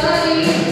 sunny.